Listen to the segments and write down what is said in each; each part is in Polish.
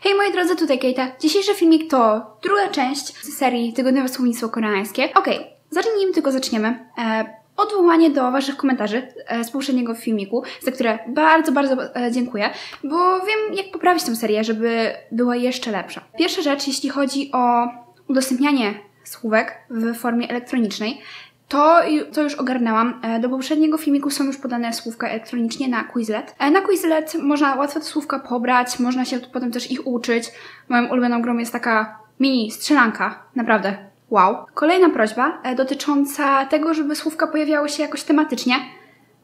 Hej moi drodzy, tutaj Keita. Dzisiejszy filmik to druga część serii Tygodniowe Słownictwo Koreańskie. Okej, zacznijmy tylko zaczniemy. E, odwołanie do Waszych komentarzy e, z poprzedniego filmiku, za które bardzo, bardzo e, dziękuję, bo wiem jak poprawić tę serię, żeby była jeszcze lepsza. Pierwsza rzecz, jeśli chodzi o udostępnianie słówek w formie elektronicznej, to, to już ogarnęłam. E, do poprzedniego filmiku są już podane słówka elektronicznie na Quizlet. E, na Quizlet można łatwo te słówka pobrać, można się potem też ich uczyć. Moją ulubioną grą jest taka mini strzelanka. Naprawdę. Wow. Kolejna prośba e, dotycząca tego, żeby słówka pojawiały się jakoś tematycznie.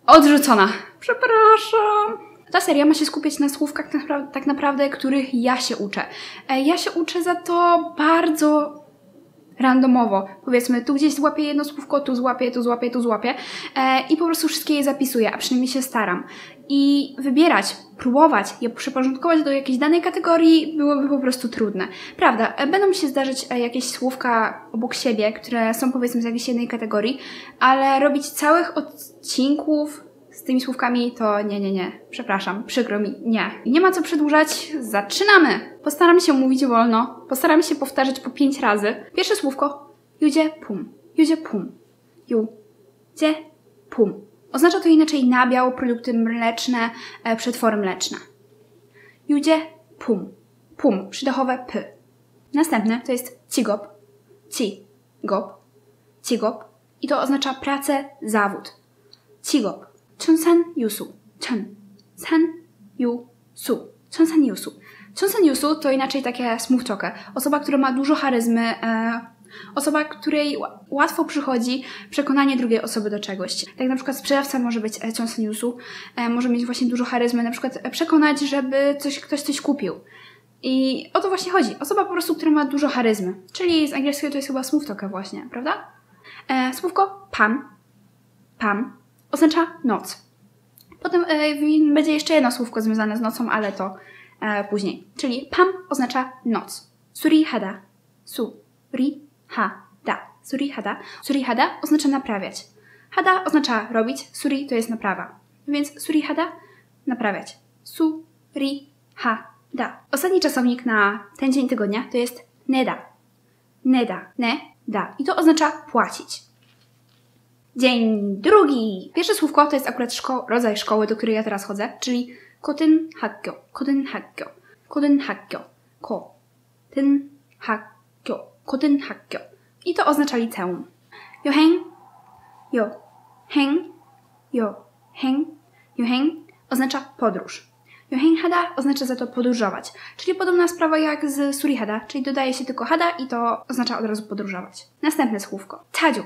Odrzucona. Przepraszam. Ta seria ma się skupiać na słówkach tak tak naprawdę których ja się uczę. Ja się uczę za to bardzo randomowo. Powiedzmy, tu gdzieś złapię jedno słówko, tu złapię, tu złapię, tu złapię e, i po prostu wszystkie je zapisuję, a przynajmniej się staram. I wybierać, próbować je przyporządkować do jakiejś danej kategorii byłoby po prostu trudne. Prawda, e, będą mi się zdarzyć e, jakieś słówka obok siebie, które są powiedzmy z jakiejś jednej kategorii, ale robić całych odcinków z tymi słówkami to nie, nie, nie. Przepraszam, przykro mi, nie. I nie ma co przedłużać, zaczynamy! Postaram się mówić wolno, postaram się powtarzać po pięć razy. Pierwsze słówko, judzie pum, judzie pum, ju, dzie pum. Oznacza to inaczej nabiał, produkty mleczne, e, przetwory mleczne. Judzie pum, pum, przydechowe p. Następne to jest cigop, ci, gop, cigop i to oznacza pracę, zawód. Cigop. 천산 유수, 천, san yusu, 천산 yusu. 천산 yusu to inaczej takie smówczokę. Osoba, która ma dużo charyzmy, e, osoba, której łatwo przychodzi przekonanie drugiej osoby do czegoś. Tak na przykład sprzedawca może być 천산 yusu, e, może mieć właśnie dużo charyzmy, na przykład przekonać, żeby coś, ktoś coś kupił. I o to właśnie chodzi. Osoba po prostu, która ma dużo charyzmy. Czyli z angielskiego to jest chyba smówtoka właśnie, prawda? E, słówko pan, pan oznacza noc. Potem e, będzie jeszcze jedno słówko związane z nocą, ale to e, później. Czyli pam oznacza noc. Surihada. Su-ri-ha-da. Surihada. Surihada oznacza naprawiać. Hada oznacza robić, suri to jest naprawa. Więc surihada naprawiać. Su-ri-ha-da. Ostatni czasownik na ten dzień tygodnia to jest neda. Neda. Ne, da. I to oznacza płacić. Dzień drugi. Pierwsze słówko to jest akurat szko rodzaj szkoły, do której ja teraz chodzę, czyli koten hakyo. Koten hakyo. Koten hakyo. Ko. Ten hakyo. Koten hakyo. I to oznacza liceum. Yoheng. Yo. Heng. Yo. Heng. Oznacza podróż. Yoheng hada oznacza za to podróżować, czyli podobna sprawa jak z surihada, czyli dodaje się tylko hada i to oznacza od razu podróżować. Następne słówko. Cadziu.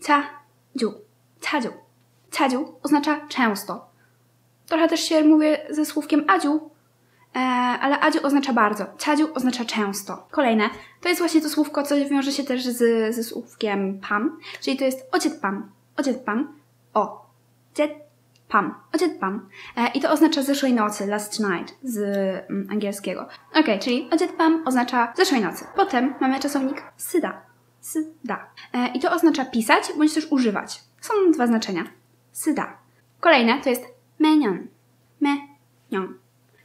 Ca dziu, cadziu. Cadziu oznacza często. Trochę też się mówię ze słówkiem adziu, e, ale adziu oznacza bardzo. Cadziu oznacza często. Kolejne, to jest właśnie to słówko, co wiąże się też z, ze słówkiem pam, czyli to jest ociet pam, ociet pam, o, dziet pam, ociet pam. E, I to oznacza zeszłej nocy, last night z mm, angielskiego. Ok, czyli ociet pam oznacza zeszłej nocy. Potem mamy czasownik syda, syda. E, I to oznacza pisać bądź też używać. Są dwa znaczenia. Syda. Kolejne to jest menion. Menion.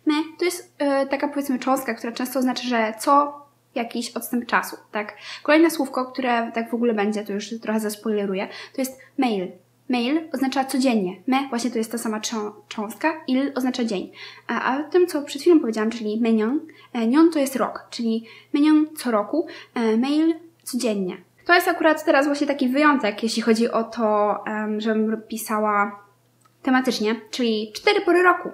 Me to jest yy, taka powiedzmy cząstka, która często oznacza, że co jakiś odstęp czasu, tak? Kolejne słówko, które tak w ogóle będzie, to już trochę zaspoileruję, to jest mail. Mail oznacza codziennie. Me właśnie to jest ta sama cząstka, il oznacza dzień. A, a tym, co przed chwilą powiedziałam, czyli menion, e, nion to jest rok, czyli menion co roku, e, mail codziennie. To jest akurat teraz właśnie taki wyjątek, jeśli chodzi o to, um, żebym pisała tematycznie, czyli cztery pory roku.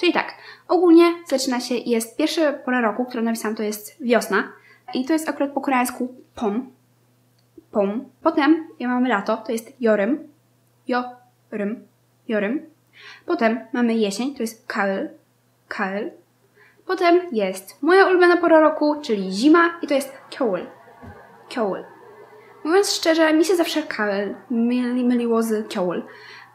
Czyli tak, ogólnie zaczyna się, jest pierwsza pora roku, którą napisałam, to jest wiosna. I to jest akurat po koreańsku pom. Pom. Potem ja mamy lato, to jest jorym. Jorym. Jorym. Potem mamy jesień, to jest kael. Kael. Potem jest moja ulubiona pora roku, czyli zima i to jest kyoul. Mówiąc szczerze, mi się zawsze Kael myli, myliło z Kioul.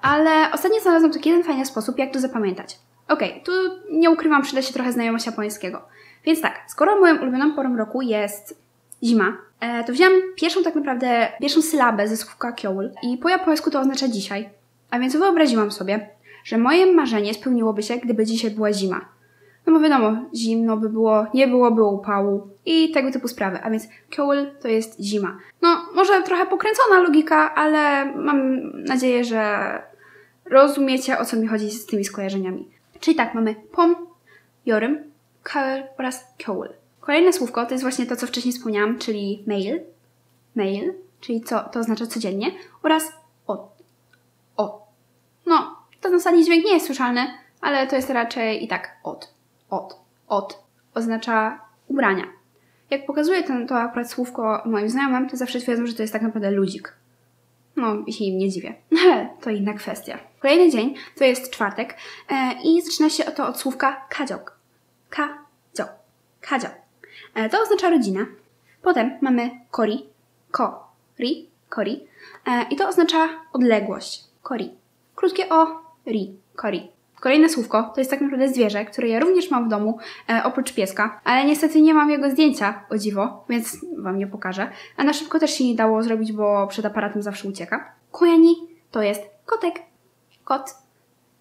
Ale ostatnio znalazłam taki jeden fajny sposób, jak to zapamiętać. Okej, okay, tu nie ukrywam, przyda się trochę znajomość japońskiego. Więc tak, skoro moją ulubioną porą roku jest zima, e, to wziąłem pierwszą tak naprawdę, pierwszą sylabę ze słówka kyoul i po japońsku to oznacza dzisiaj. A więc wyobraziłam sobie, że moje marzenie spełniłoby się, gdyby dzisiaj była zima. No bo wiadomo, zimno by było, nie byłoby upału i tego typu sprawy. A więc kyoul to jest zima. No, może trochę pokręcona logika, ale mam nadzieję, że rozumiecie o co mi chodzi z tymi skojarzeniami. Czyli tak, mamy pom, jorym, kaol oraz kyoul. Kolejne słówko to jest właśnie to, co wcześniej wspomniałam, czyli mail. Mail, czyli co to oznacza codziennie, oraz o. O. No, ten ostatni dźwięk nie jest słyszalny, ale to jest raczej i tak od. Od. Od. Oznacza ubrania. Jak pokazuję ten, to akurat słówko moim znajomym, to zawsze twierdzą, że to jest tak naprawdę ludzik. No, i się im nie dziwię. Ale to inna kwestia. Kolejny dzień to jest czwartek e, i zaczyna się to od słówka kadziok. Kadzio. Kadzio. E, to oznacza rodzina. Potem mamy kori. Ko. Ri. Kori. E, I to oznacza odległość. Kori. Krótkie o. Ri. Kori. Kolejne słówko to jest tak naprawdę zwierzę, które ja również mam w domu, e, oprócz pieska, ale niestety nie mam jego zdjęcia, o dziwo, więc Wam nie pokażę. A na szybko też się nie dało zrobić, bo przed aparatem zawsze ucieka. Kojani to jest kotek, kot,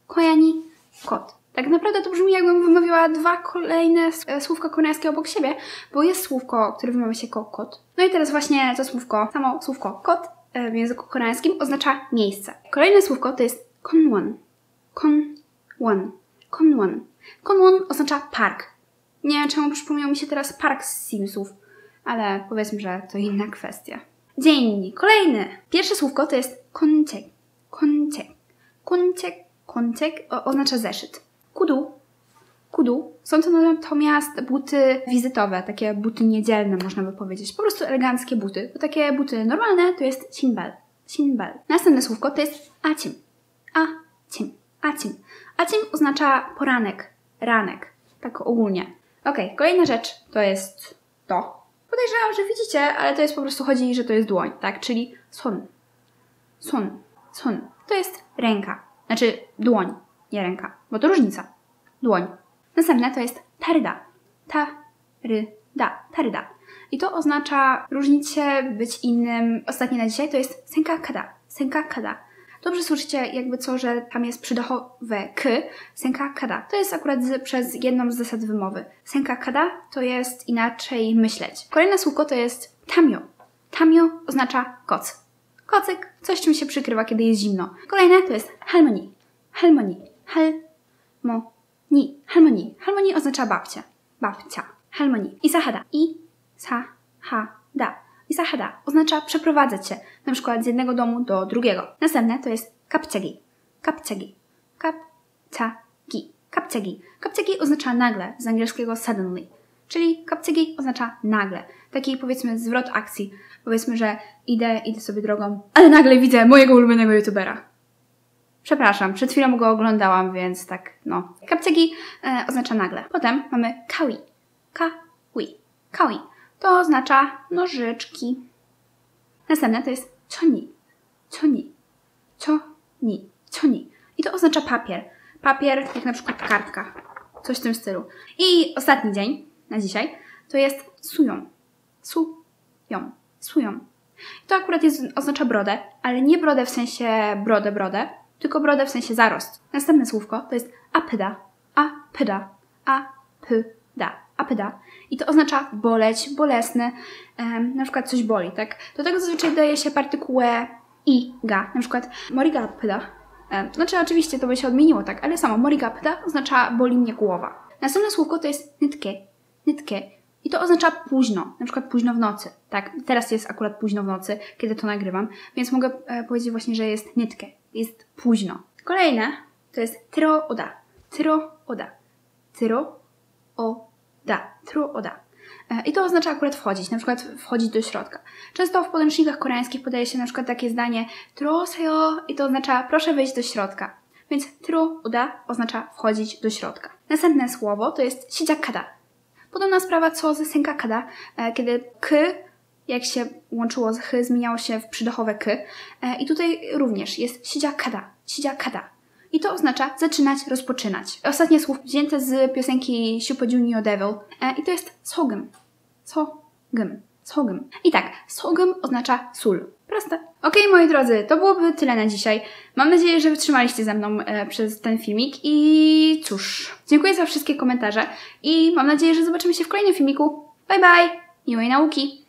kojani, kot. Tak naprawdę to brzmi jakbym wymawiała dwa kolejne e, słówka koreańskie obok siebie, bo jest słówko, które wymawia się kot. No i teraz właśnie to słówko, samo słówko kot e, w języku koreańskim oznacza miejsce. Kolejne słówko to jest konwon. Konwon. Konwon. Konwon oznacza park. Nie wiem czemu przypomniał mi się teraz park z Simsów, ale powiedzmy, że to inna kwestia. Dzień kolejny. Pierwsze słówko to jest konczek. Konczek. Konczek, konczek oznacza zeszyt. Kudu. Kudu są to natomiast buty wizytowe, takie buty niedzielne, można by powiedzieć. Po prostu eleganckie buty. Bo takie buty normalne to jest sinbal. Sinbal. Następne słówko to jest acim. Acim. Acim. Acim oznacza poranek, ranek. Tak ogólnie. Ok, kolejna rzecz to jest to. Podejrzewam, że widzicie, ale to jest po prostu chodzi, że to jest dłoń, tak? Czyli sun. Sun. Sun. To jest ręka. Znaczy dłoń, nie ręka, bo to różnica. Dłoń. Następne to jest taryda. Ta, ry, da. Taryda. I to oznacza różnić się, być innym. Ostatnie na dzisiaj to jest senka kada. Senka kada. Dobrze słyszycie jakby co, że tam jest przydochowe k, senka kada. To jest akurat z, przez jedną z zasad wymowy. Senka kada to jest inaczej myśleć. Kolejne słówko to jest tamio. Tamio oznacza koc. Kocyk, coś czym się przykrywa, kiedy jest zimno. Kolejne to jest halmoni. Halmoni. Halmoni. Halmoni. Halmoni oznacza babcia. Babcia. Halmoni. I sa ha da. Isahada oznacza przeprowadzać się, na przykład z jednego domu do drugiego. Następne to jest kapciagi. Kapciagi. Kapciagi. Kapciagi. Kapciagi oznacza nagle, z angielskiego suddenly. Czyli kapciagi oznacza nagle. Taki powiedzmy zwrot akcji. Powiedzmy, że idę, idę sobie drogą, ale nagle widzę mojego ulubionego youtubera. Przepraszam, przed chwilą go oglądałam, więc tak, no. Kapciagi e, oznacza nagle. Potem mamy kawi. Kawi. Kawi. To oznacza nożyczki. Następne to jest cioni. Cioni. Cioni. Cioni. I to oznacza papier. Papier, jak na przykład kartka. Coś w tym stylu. I ostatni dzień na dzisiaj to jest sują. Sują. Sują. I to akurat jest, oznacza brodę, ale nie brodę w sensie brodę, brodę, tylko brodę w sensie zarost. Następne słówko to jest apyda. Apyda. Apyda. Apyda. I to oznacza boleć, bolesny, um, na przykład coś boli, tak? Do tego zazwyczaj daje się partykułę i, ga, na przykład moriga apyda. Um, znaczy oczywiście to by się odmieniło, tak? Ale samo moriga apyda oznacza boli mnie głowa. Następne słówko to jest nytkie. Nytkie. I to oznacza późno, na przykład późno w nocy. Tak, teraz jest akurat późno w nocy, kiedy to nagrywam, więc mogę e, powiedzieć właśnie, że jest nytkie. Jest późno. Kolejne to jest tyro oda. Tyro oda. Tyro oda. Tyro oda. E, I to oznacza akurat wchodzić, na przykład wchodzić do środka. Często w podręcznikach koreańskich podaje się na przykład takie zdanie troseyo i to oznacza proszę wejść do środka. Więc tyro oda oznacza wchodzić do środka. Następne słowo to jest sijakada. Podobna sprawa co ze senkakada, e, kiedy k, jak się łączyło z ch, zmieniało się w przydochowe k. E, I tutaj również jest sijakada, sijakada. I to oznacza zaczynać, rozpoczynać. Ostatnie słów wzięte z piosenki Super Junior Devil. E, I to jest sogum. Sogum. Sogum. I tak, sogum oznacza sól. Proste. Okej, moi drodzy, to byłoby tyle na dzisiaj. Mam nadzieję, że wytrzymaliście ze mną e, przez ten filmik i cóż, dziękuję za wszystkie komentarze i mam nadzieję, że zobaczymy się w kolejnym filmiku. Bye bye! Miłej nauki!